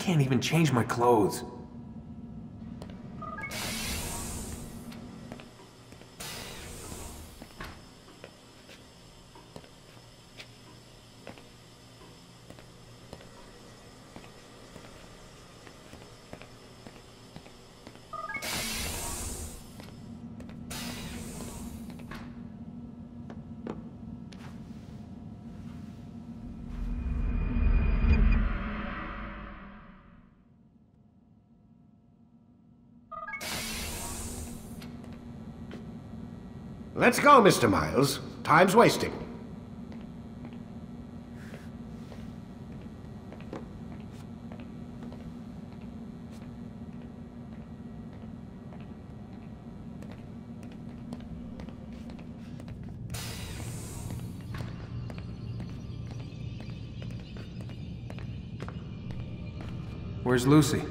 Can't even change my clothes. Let's go, Mr. Miles. Time's wasting. Where's Lucy?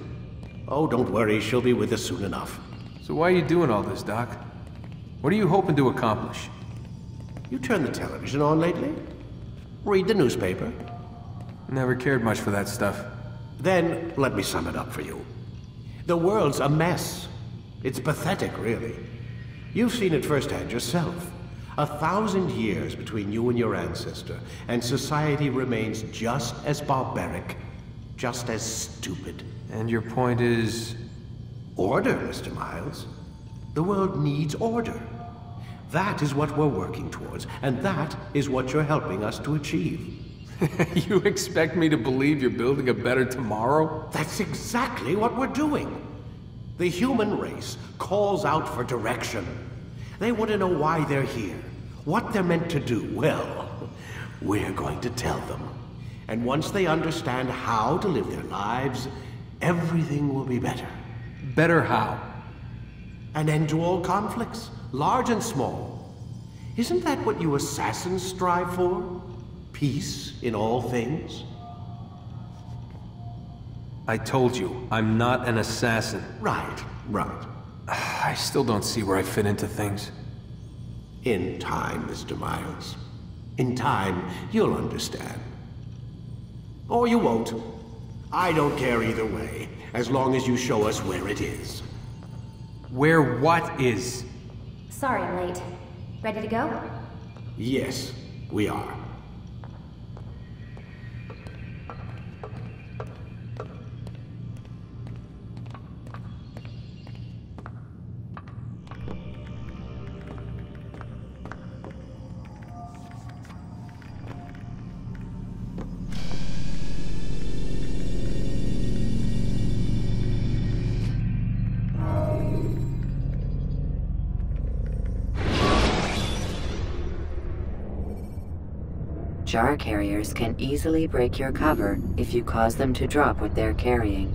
Oh, don't worry. She'll be with us soon enough. So why are you doing all this, Doc? What are you hoping to accomplish? You turned the television on lately? Read the newspaper? Never cared much for that stuff. Then, let me sum it up for you. The world's a mess. It's pathetic, really. You've seen it firsthand yourself. A thousand years between you and your ancestor, and society remains just as barbaric, just as stupid. And your point is... Order, Mr. Miles. The world needs order. That is what we're working towards, and that is what you're helping us to achieve. you expect me to believe you're building a better tomorrow? That's exactly what we're doing. The human race calls out for direction. They want to know why they're here, what they're meant to do. Well, we're going to tell them. And once they understand how to live their lives, everything will be better. Better how? An end to all conflicts, large and small. Isn't that what you assassins strive for? Peace in all things? I told you, I'm not an assassin. Right, right. I still don't see where I fit into things. In time, Mr. Miles. In time, you'll understand. Or you won't. I don't care either way, as long as you show us where it is. Where what is? Sorry I'm late. Ready to go? Yes, we are. Jar carriers can easily break your cover if you cause them to drop what they're carrying.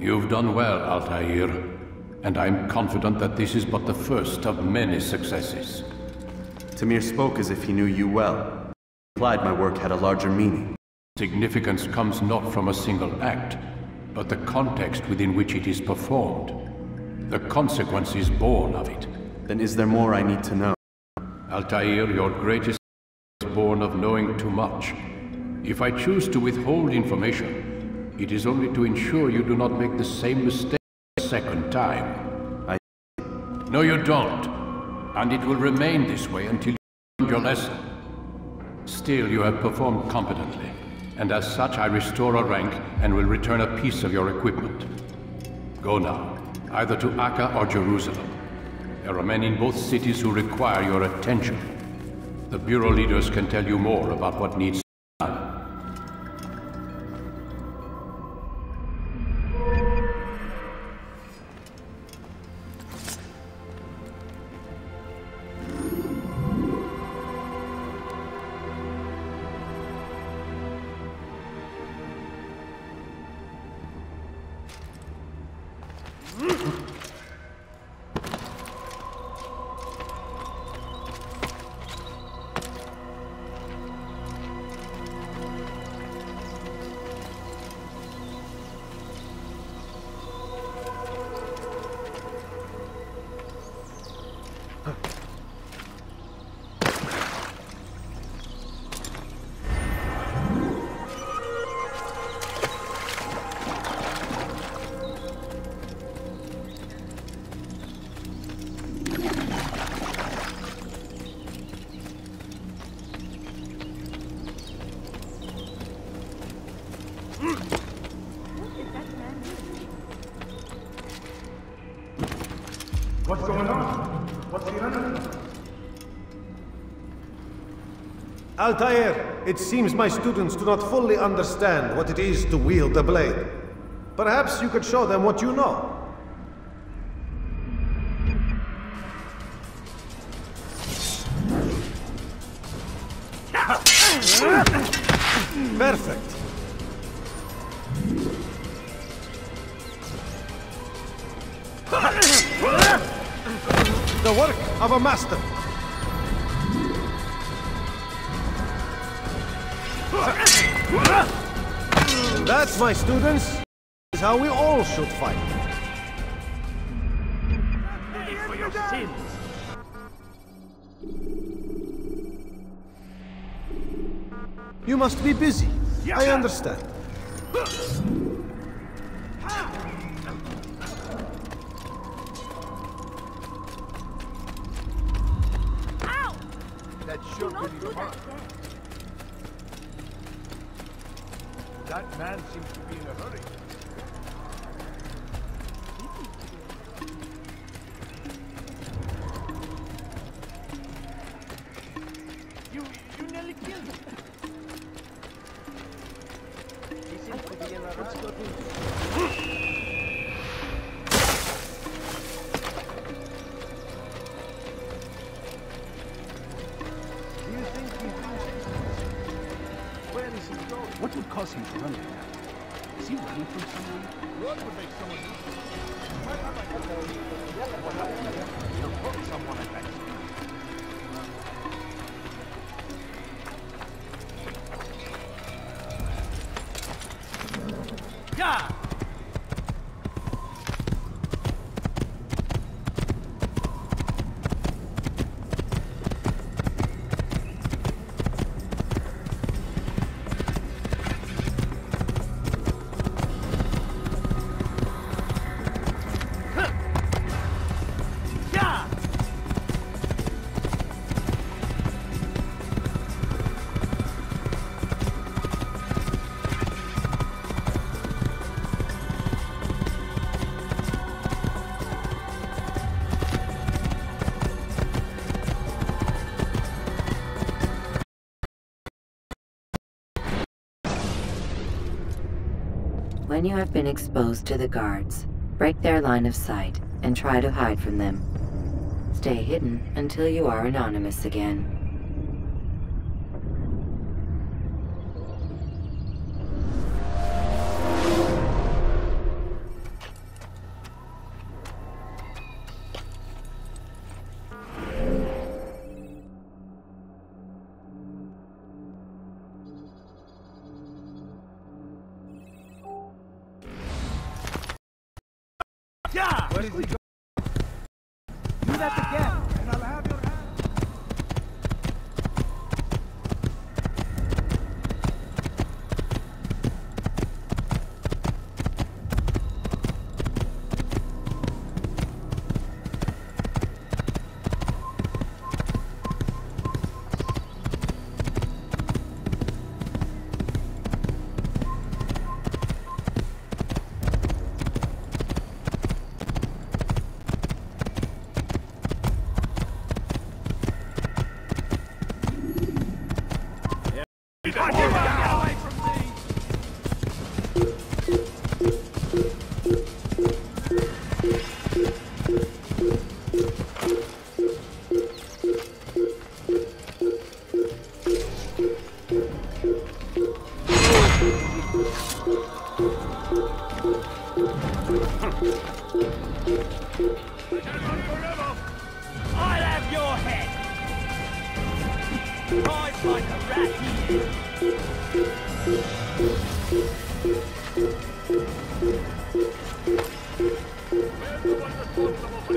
You've done well, Altair, and I'm confident that this is but the first of many successes. Tamir spoke as if he knew you well. Implied my work had a larger meaning. Significance comes not from a single act, but the context within which it is performed. The consequences born of it. Then is there more I need to know? Altair, your greatest is born of knowing too much. If I choose to withhold information, it is only to ensure you do not make the same mistake a second time. I... No, you don't. And it will remain this way until you learn your lesson. Still, you have performed competently, and as such I restore a rank and will return a piece of your equipment. Go now, either to Acre or Jerusalem. There are men in both cities who require your attention. The Bureau leaders can tell you more about what needs Altair, it seems my students do not fully understand what it is to wield the blade. Perhaps you could show them what you know. Perfect. The work of a master. That's my students. Is how we all should fight. for your sins. You must be busy. I understand. That sure could be. That man seems to be in a hurry. Would cause him to run like that? Is he running from someone? Run would make someone someone. When you have been exposed to the guards, break their line of sight and try to hide from them. Stay hidden until you are anonymous again. Yeah! Where's the one responsible for?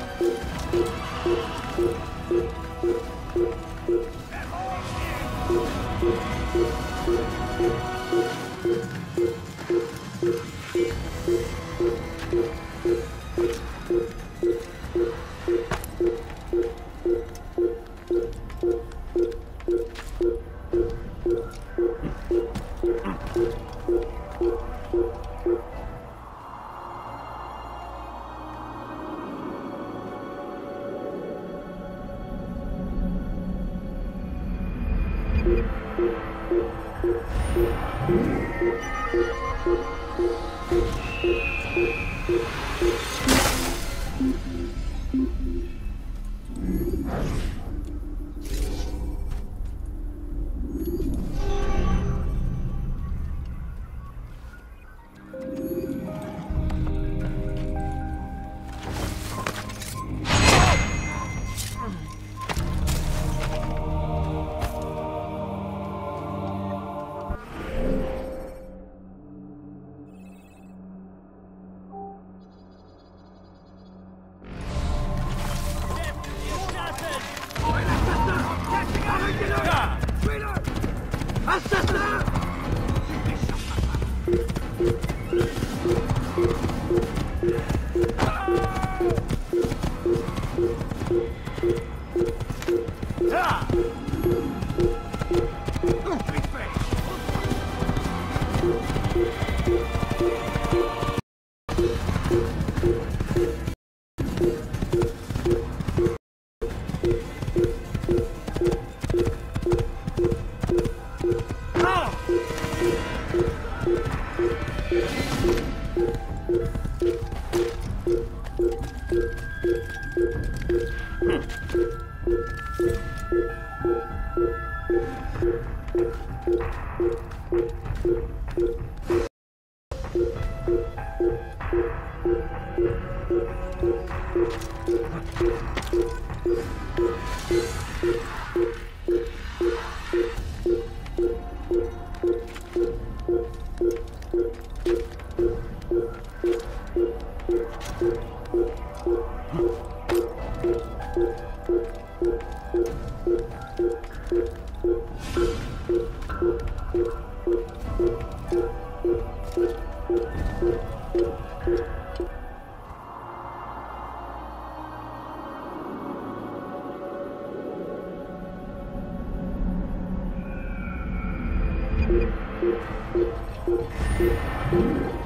Thank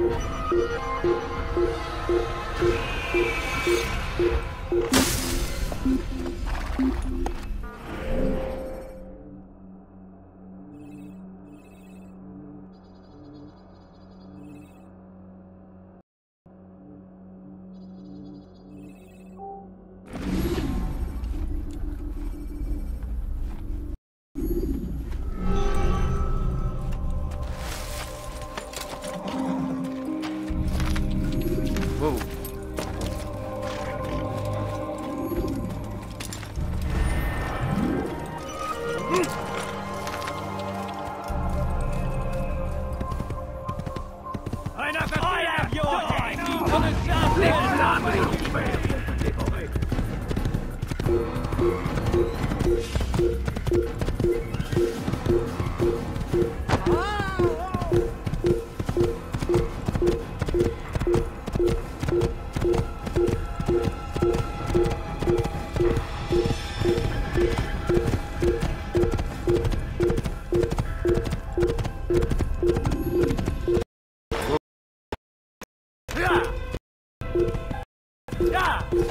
you. 嗯。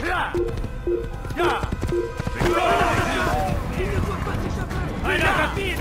呀！呀！呀！没人管，没人管，没人管！来人！